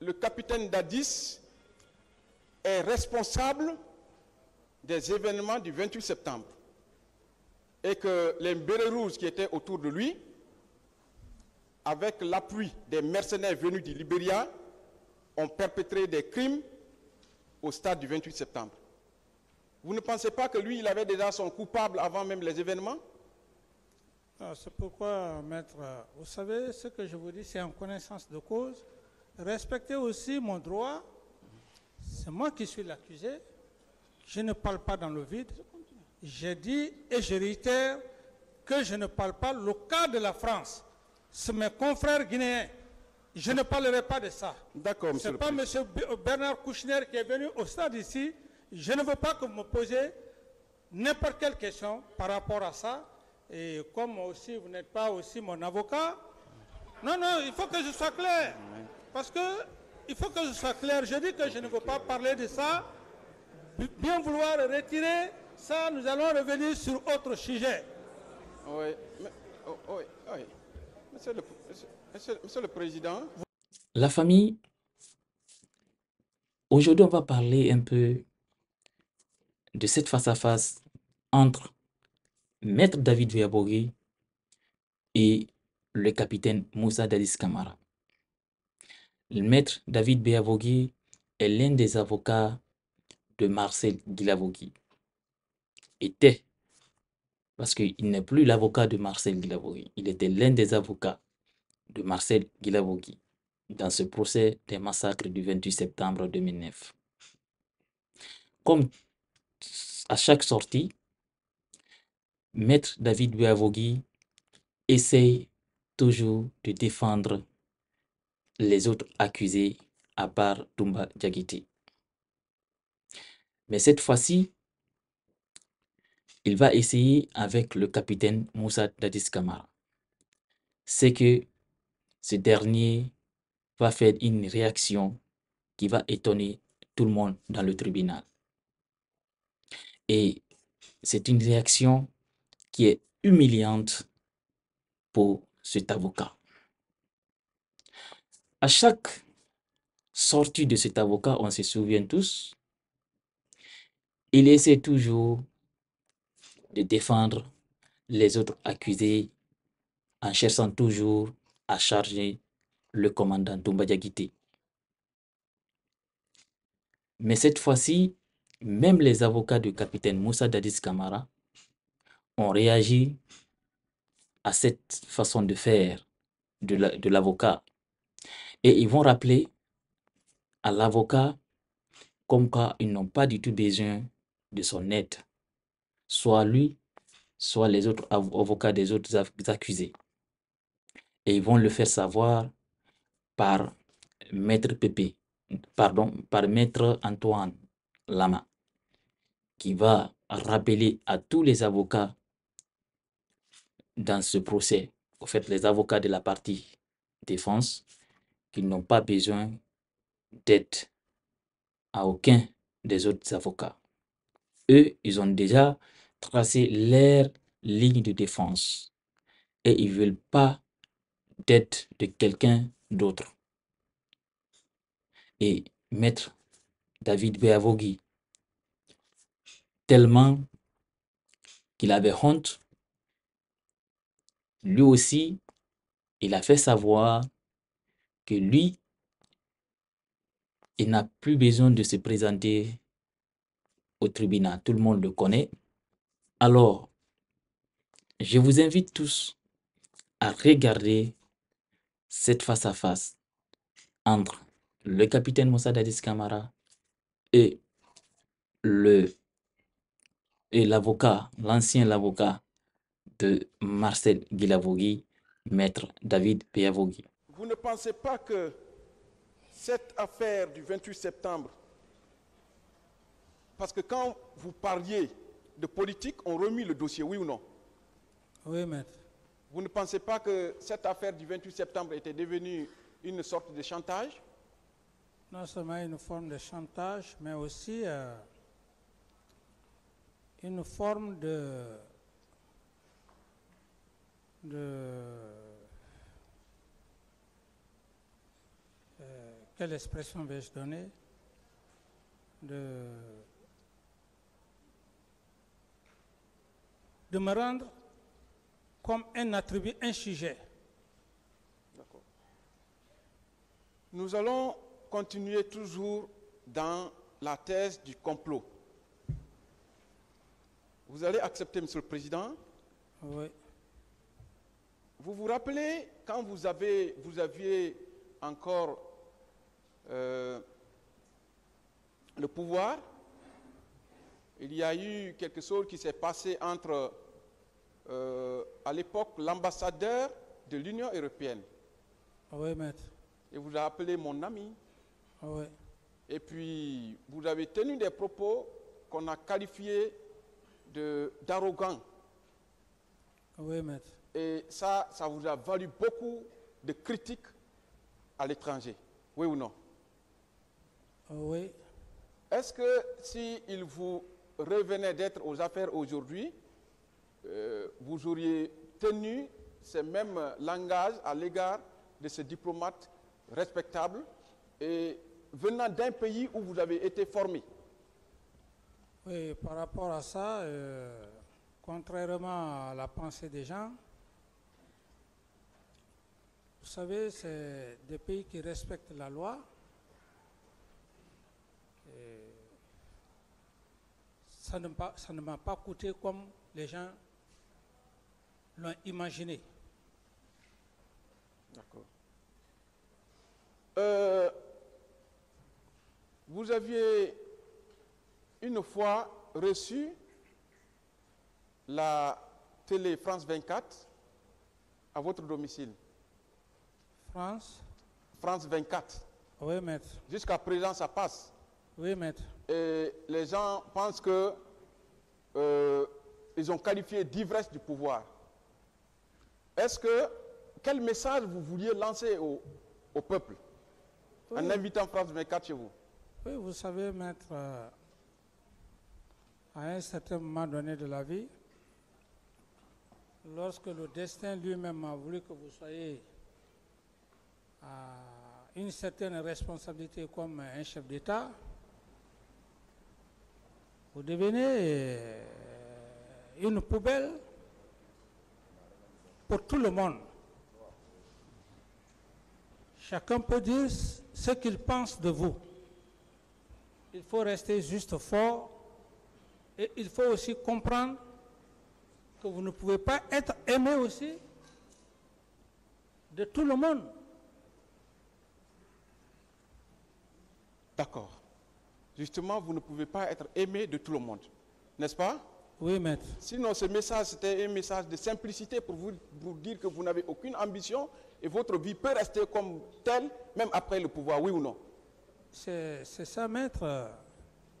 le capitaine Dadis est responsable des événements du 28 septembre et que les bérets rouges qui étaient autour de lui, avec l'appui des mercenaires venus du Libéria, ont perpétré des crimes au stade du 28 septembre. Vous ne pensez pas que lui, il avait déjà son coupable avant même les événements? Ah, C'est pourquoi, maître, vous savez, ce que je vous dis, c'est en connaissance de cause. Respectez aussi mon droit. C'est moi qui suis l'accusé. Je ne parle pas dans le vide. J'ai dit et je réitère que je ne parle pas le cas de la France. C'est mes confrères guinéens. Je ne parlerai pas de ça. D'accord, monsieur C'est le pas Président. M. Bernard Kouchner qui est venu au stade ici. Je ne veux pas que vous me posiez n'importe quelle question par rapport à ça. Et comme aussi vous n'êtes pas aussi mon avocat, non, non, il faut que je sois clair. Parce que il faut que je sois clair. Je dis que je ne veux pas parler de ça. Bien vouloir retirer ça, nous allons revenir sur autre sujet. Oui, mais- oh, oui, oui. Monsieur le, monsieur- monsieur- monsieur le Président, La famille, aujourd'hui, on va parler un peu de cette face-à-face entre Maître David Viabogui et le capitaine Moussa Dadis Kamara. Le Maître David Viabogui est l'un des avocats de Marcel Guilavogui. Était, parce qu'il n'est plus l'avocat de Marcel Guilavogui, il était l'un des avocats de Marcel Guilavogui dans ce procès des massacres du 28 septembre 2009. Comme à chaque sortie, Maître David Biavogui essaye toujours de défendre les autres accusés à part Toumba Diakité. Mais cette fois-ci, il va essayer avec le capitaine Moussa Dadis Kamara. C'est que ce dernier va faire une réaction qui va étonner tout le monde dans le tribunal. Et c'est une réaction qui est humiliante pour cet avocat. À chaque sortie de cet avocat, on se souvient tous, il essaie toujours de défendre les autres accusés en cherchant toujours à charger le commandant Diakité. Mais cette fois-ci, même les avocats du capitaine Moussa Dadis Kamara ont réagi à cette façon de faire de l'avocat. Et ils vont rappeler à l'avocat comme quoi ils n'ont pas du tout besoin de son aide, soit lui, soit les autres av- avocats des autres accusés. Et ils vont le faire savoir par Maître Pépé, pardon, par Maître Antoine Lama, qui va rappeler à tous les avocats dans ce procès, au fait, les avocats de la partie défense, qu'ils n'ont pas besoin d'aide à aucun des autres avocats. Eux, ils ont déjà tracé leur ligne de défense et ils ne veulent pas d'aide de quelqu'un d'autre. Et Maître David Beavogui, tellement qu'il avait honte, lui aussi, il a fait savoir lui, il n'a plus besoin de se présenter au tribunal. Tout le monde le connaît. Alors, je vous invite tous à regarder cette face-à-face entre le capitaine Moussa Dadis Kamara et le et l'avocat, l'ancien avocat de Marcel Guilavogui, maître David Péavogui. Pensez pas que cette affaire du 28 septembre, parce que quand vous parliez de politique, on remis le dossier, oui ou non? Oui, maître. Vous ne pensez pas que cette affaire du 28 septembre était devenue une sorte de chantage? Non seulement une forme de chantage, mais aussi euh, une forme de, de euh, quelle expression vais-je donner de, de me rendre comme un attribut, un sujet. D'accord. Nous allons continuer toujours dans la thèse du complot. Vous allez accepter, Monsieur le Président Oui, Vous vous rappelez quand vous, avez, vous aviez encore euh, le pouvoir, il y a eu quelque chose qui s'est passé entre, euh, à l'époque, l'ambassadeur de l'Union européenne. oui, maître. Et vous a appelé mon ami. Oui, Et puis, vous avez tenu des propos qu'on a qualifiés de- d'arrogants. oui, maître. Et ça, ça vous a valu beaucoup de critiques à l'étranger. Oui ou non? Oui, Est-ce que s'il vous revenait d'être aux affaires aujourd'hui, euh, vous auriez tenu ce même langage à l'égard de ce diplomate respectable et venant d'un pays où vous avez été formé? Oui, par rapport à ça, euh, contrairement à la pensée des gens, vous savez, c'est des pays qui respectent la loi. Et ça ne m'a- ça ne m'a pas coûté comme les gens l'ont imaginé. D'accord. Euh, vous aviez une fois reçu la télé France 24 à votre domicile. France? France 24. Oui, maître. Jusqu'à présent, ça passe. Oui, maître. Et les gens pensent que euh, ils ont qualifié d'ivresse du pouvoir. Est-ce que quel message vous vouliez lancer au, au peuple? En invitant France 24 chez vous. Oui, vous savez, maître, euh, à un certain moment donné de la vie, lorsque le destin lui-même a voulu que vous soyez à une certaine responsabilité comme un chef d'État, vous devenez euh, une poubelle pour tout le monde. Chacun peut dire ce qu'il pense de vous. Il faut rester juste fort et il faut aussi comprendre que vous ne pouvez pas être aimé aussi de tout le monde. D'accord. Justement, vous ne pouvez pas être aimé de tout le monde. N'est-ce pas? Oui, maître. Sinon, ce message, c'était un message de simplicité pour vous, dire que vous n'avez aucune ambition et votre vie peut rester comme telle, même après le pouvoir, oui ou non? C'est ça, maître.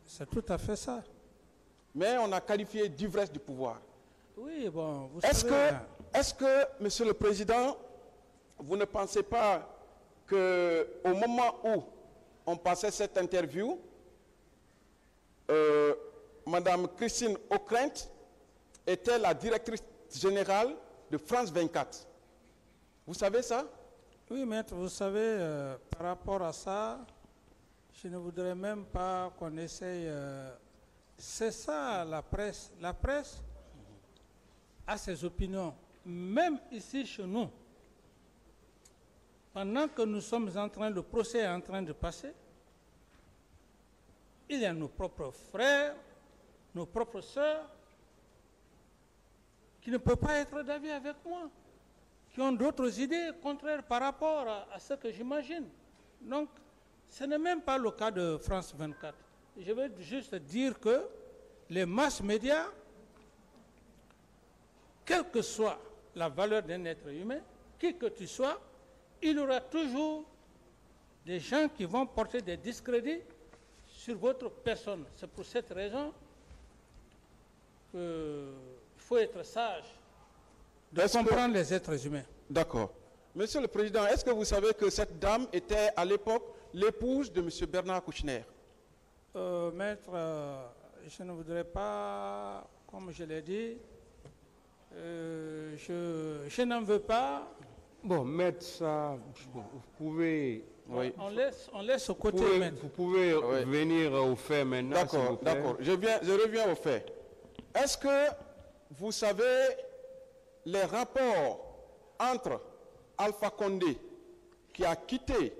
C'est tout à fait ça. Mais on a qualifié d'ivresse du pouvoir. Oui, bon, vous Est-ce savez... que, hein, est-ce que, Monsieur le Président, vous ne pensez pas que au moment où on passait cette interview, euh, Madame Christine Ockrent était la directrice générale de France 24. Vous savez ça? Oui, maître, vous savez, euh, par rapport à ça, je ne voudrais même pas qu'on essaye... euh, c'est ça la presse. La presse a ses opinions. Même ici chez nous, pendant que nous sommes en train, le procès est en train de passer, il y a nos propres frères, nos propres sœurs, qui ne peuvent pas être d'avis avec moi qui ont d'autres idées contraires par rapport à, à ce que j'imagine. Donc, ce n'est même pas le cas de France 24. Je veux juste dire que les masses médias, quelle que soit la valeur d'un être humain, qui que tu sois, il y aura toujours des gens qui vont porter des discrédits sur votre personne. C'est pour cette raison qu'il faut être sage de que- comprendre les êtres humains. D'accord. Monsieur le Président, est-ce que vous savez que cette dame était à l'époque l'épouse de Monsieur Bernard Kouchner? Euh, maître, euh, je ne voudrais pas, comme je l'ai dit, euh, je, je n'en veux pas. Bon, maître, ça, bon, vous pouvez Oui. On laisse, on laisse au Vous côté pouvez, vous pouvez Oui. venir au fait maintenant, D'accord, d'accord. Je, viens, je reviens au fait. Est-ce que vous savez les rapports entre Alpha Condé, qui a quitté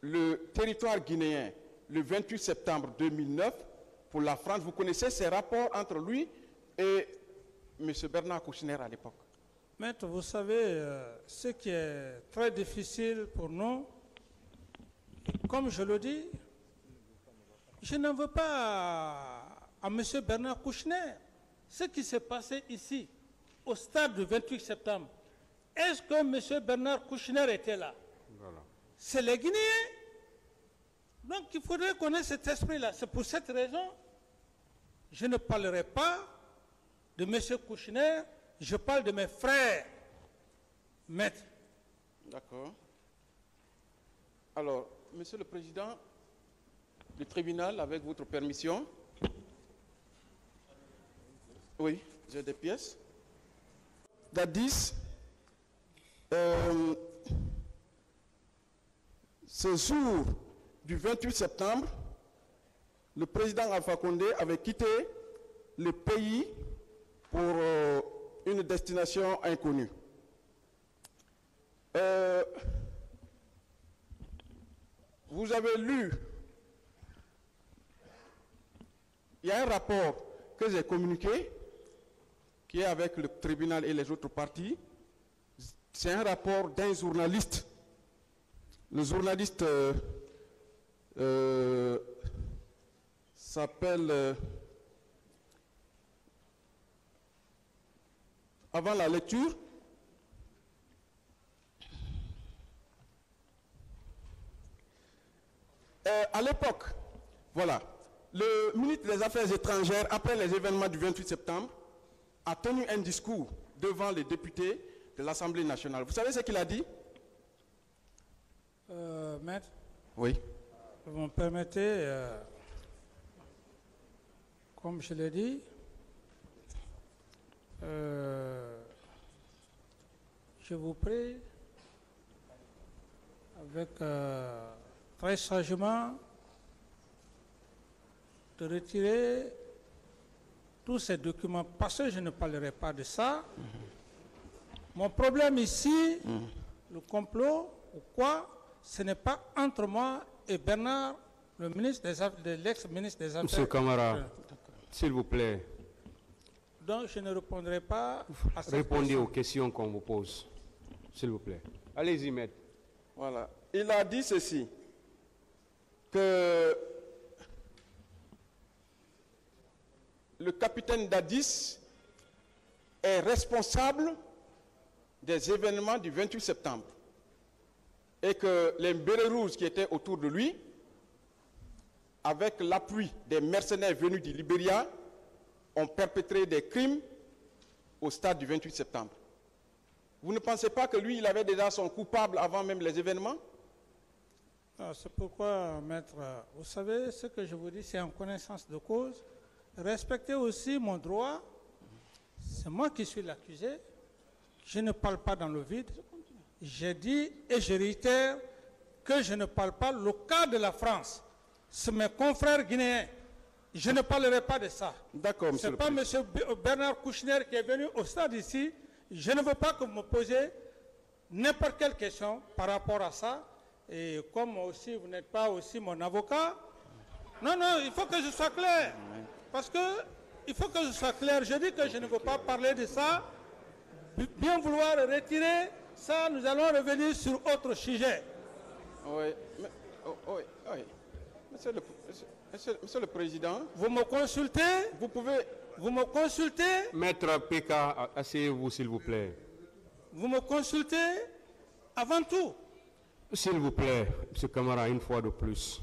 le territoire guinéen le 28 septembre 2009 pour la France, vous connaissez ces rapports entre lui et M. Bernard Kouchner à l'époque? Maître, vous savez, euh, ce qui est très difficile pour nous, comme je le dis, je n'en veux pas à, M. Bernard Kouchner. Ce qui s'est passé ici, au stade du 28 septembre, est-ce que M. Bernard Kouchner était là? Voilà. C'est les Guinéens. Donc il faudrait connaître cet esprit-là. C'est pour cette raison, je ne parlerai pas de M. Kouchner, je parle de mes frères. Maître, D'accord. Alors, Monsieur le Président du tribunal, avec votre permission. Oui, j'ai des pièces. D'Addis, euh, ce jour du 28 septembre, le président Alpha Condé avait quitté le pays pour euh, une destination inconnue. Euh, vous avez lu, il y a un rapport que j'ai communiqué, qui est avec le tribunal et les autres parties. C'est un rapport d'un journaliste. Le journaliste euh, euh, s'appelle, euh, avant la lecture, Euh, à l'époque, voilà, le ministre des Affaires étrangères, après les événements du 28 septembre, a tenu un discours devant les députés de l'Assemblée nationale. Vous savez ce qu'il a dit? Euh, maître, Oui. vous me permettez, euh, comme je l'ai dit, euh, je vous prie, avec très sagement, de retirer tous ces documents, parce que je ne parlerai pas de ça. Mon problème ici, le complot ou quoi, ce n'est pas entre moi et Bernard, le ministre des l'ex-ministre des Affaires. Monsieur Camara, Euh, s'il vous plaît, Donc je ne répondrai pas à cette répondez question. aux questions qu'on vous pose. S'il vous plaît. Allez-y, maître. Voilà. Il a dit ceci, que le capitaine Dadis est responsable des événements du 28 septembre et que les bérets rouges qui étaient autour de lui, avec l'appui des mercenaires venus du Libéria, ont perpétré des crimes au stade du 28 septembre. Vous ne pensez pas que lui, il avait déjà son coupable avant même les événements? C'est pourquoi, maître, vous savez, ce que je vous dis, c'est en connaissance de cause. Respectez aussi mon droit. C'est moi qui suis l'accusé. Je ne parle pas dans le vide. J'ai dit et je réitère que je ne parle pas le cas de la France. C'est mes confrères guinéens. Je ne parlerai pas de ça. D'accord, Ce monsieur n'est le pas Président. M. Bernard Kouchner qui est venu au stade ici. Je ne veux pas que vous me posiez n'importe quelle question par rapport à ça. Et comme aussi vous n'êtes pas aussi mon avocat, non, non, il faut que je sois clair. Parce que il faut que je sois clair. Je dis que je ne veux pas parler de ça. Bien vouloir retirer ça, nous allons revenir sur autre sujet. Oui, mais- oh, oui, oui. Monsieur le, monsieur- monsieur- monsieur le Président, Vous me consultez, vous pouvez... vous me consultez, Maître PK, asseyez-vous, s'il vous plaît. vous me consultez? Avant tout. S'il vous plaît, Monsieur Camara, une fois de plus.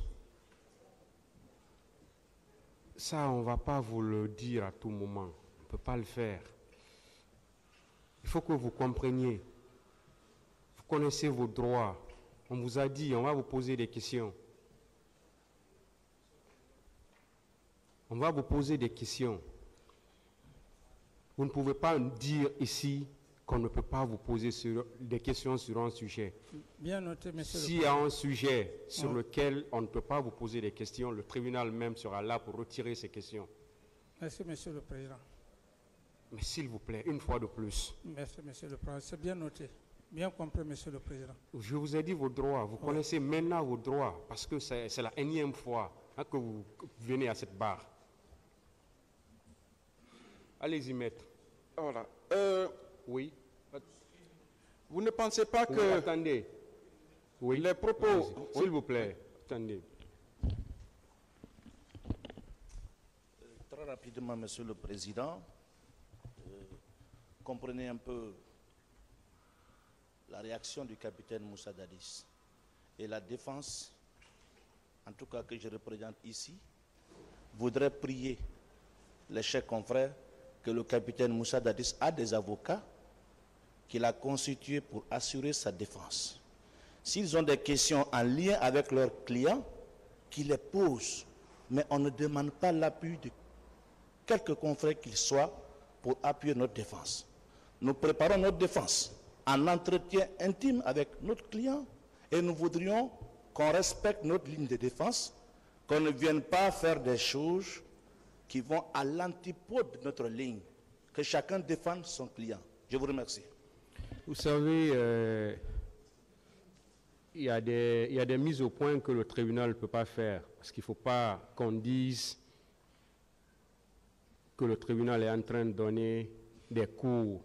Ça, on ne va pas vous le dire à tout moment. On ne peut pas le faire. Il faut que vous compreniez. Vous connaissez vos droits. On vous a dit, on va vous poser des questions. On va vous poser des questions. Vous ne pouvez pas dire ici qu'on ne peut pas vous poser sur- des questions sur un sujet. Bien noté, Monsieur le S'il y a un sujet sur lequel on ne peut pas vous poser des questions, le tribunal même sera là pour retirer ces questions. Merci, Monsieur le Président. Mais s'il vous plaît, une fois de plus, Merci, Monsieur le Président. C'est bien noté. Bien compris, Monsieur le Président. je vous ai dit vos droits. Vous connaissez maintenant vos droits parce que c'est la énième fois hein, que vous que vous venez à cette barre. Allez-y, maître. Voilà. Euh, Oui. vous ne pensez pas Oui, que attendez. Oui. les propos-. S'il vous plaît, attendez. Très rapidement, Monsieur le Président, euh, comprenez un peu la réaction du capitaine Moussa Dadis et la défense, en tout cas que je représente ici, voudrait prier les chers confrères que le capitaine Moussa Dadis a des avocats qu'il a constitués pour assurer sa défense. S'ils ont des questions en lien avec leurs clients, qu'ils les posent. Mais on ne demande pas l'appui de quelque confrère qu'il soit pour appuyer notre défense. Nous préparons notre défense en entretien intime avec notre client et nous voudrions qu'on respecte notre ligne de défense, qu'on ne vienne pas faire des choses qui vont à l'antipode de notre ligne, que chacun défende son client. Je vous remercie. Vous savez, euh, il y, a des- mises au point que le tribunal ne peut pas faire. Parce qu'il ne faut pas qu'on dise que le tribunal est en train de donner des cours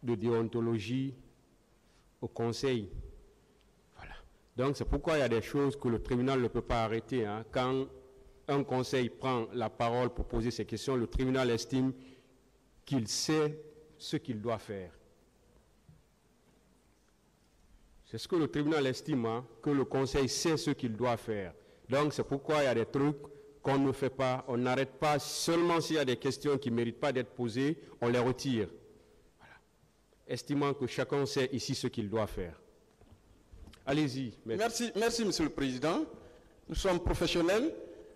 de déontologie au conseil. Voilà. Donc c'est pourquoi il y a des choses que le tribunal ne peut pas arrêter. hein. Quand un conseil prend la parole pour poser ces questions, le tribunal estime qu'il sait ce qu'il doit faire. C'est ce que le tribunal estime, hein, que le conseil sait ce qu'il doit faire. Donc c'est pourquoi il y a des trucs qu'on ne fait pas, on n'arrête pas seulement s'il y a des questions qui ne méritent pas d'être posées, on les retire. Estimant que chacun sait ici ce qu'il doit faire. Allez-y. Merci, merci, Monsieur le Président. Nous sommes professionnels.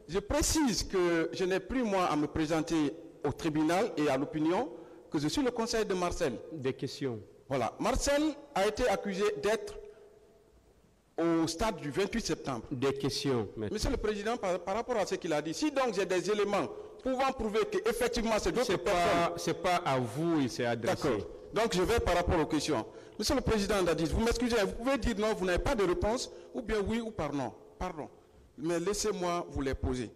Je précise que je n'ai plus, moi, à me présenter au tribunal et à l'opinion que je suis le conseil de Marcel. Des questions. Voilà. Marcel a été accusé d'être au stade du 28 septembre. Des questions, maître. Monsieur le Président, par, par rapport à ce qu'il a dit, si donc j'ai des éléments pouvant prouver qu'effectivement c'est d'autres C'est personnes... pas, c'est pas à vous, il s'est adressé. D'accord. Donc je vais par rapport aux questions. Monsieur le Président Dadis, vous m'excusez, vous pouvez dire non, vous n'avez pas de réponse, ou bien oui ou par non. Pardon. Mais laissez-moi vous les poser.